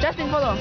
Justin, follow.